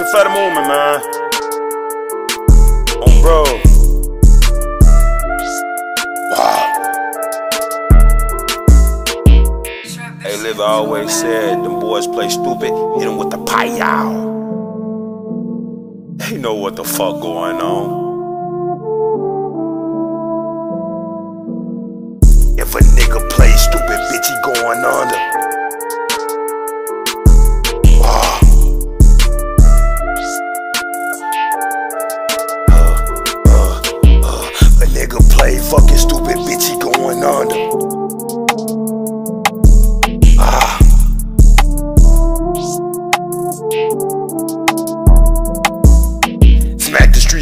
It's a fatter movement, man. On bro. Wow. Hey, Liv always said, them boys play stupid, hit them with the pie They know what the fuck going on. If a nigga play stupid, bitch, he going under.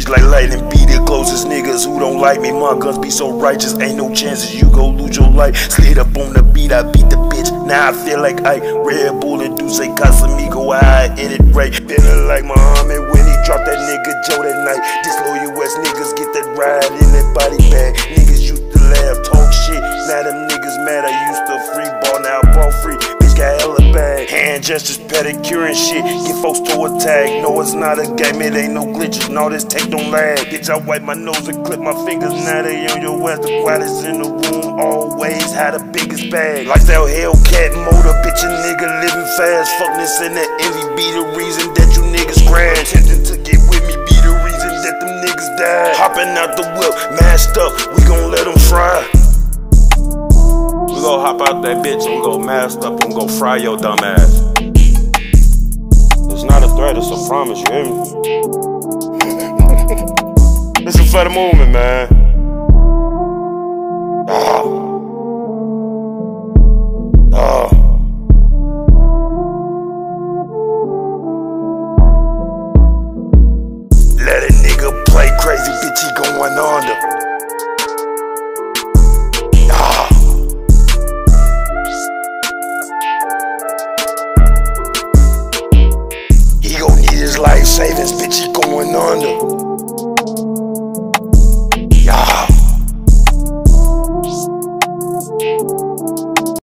Like lightning, beat it closest niggas who don't like me. My guns be so righteous, ain't no chances you go lose your life. Slid up on the beat, I beat the bitch. Now I feel like I Red Bull and Duce Casamigo, I hit it right. Feeling like Muhammad when he dropped that nigga Joe that night. Disloyal West niggas get that ride Hand gestures, pedicure and shit. Get folks to attack. No, it's not a game, it ain't no glitches. No, this tech don't lag. Bitch, I wipe my nose and clip my fingers. Now they on your ass. The quietest in the room. Always had the biggest bag. Lifestyle Hellcat motor. Bitch, a nigga living fast. Fuckness and that envy be the reason that you niggas crash. Attempting to get with me be the reason that them niggas died. Hopping out the whip, masked up. We gon' let them fry. We gon' hop out that bitch and we gon' up and go fry your dumb ass. A a promise, you hear me? This is for the movement, man. Life savings, bitch, he going under.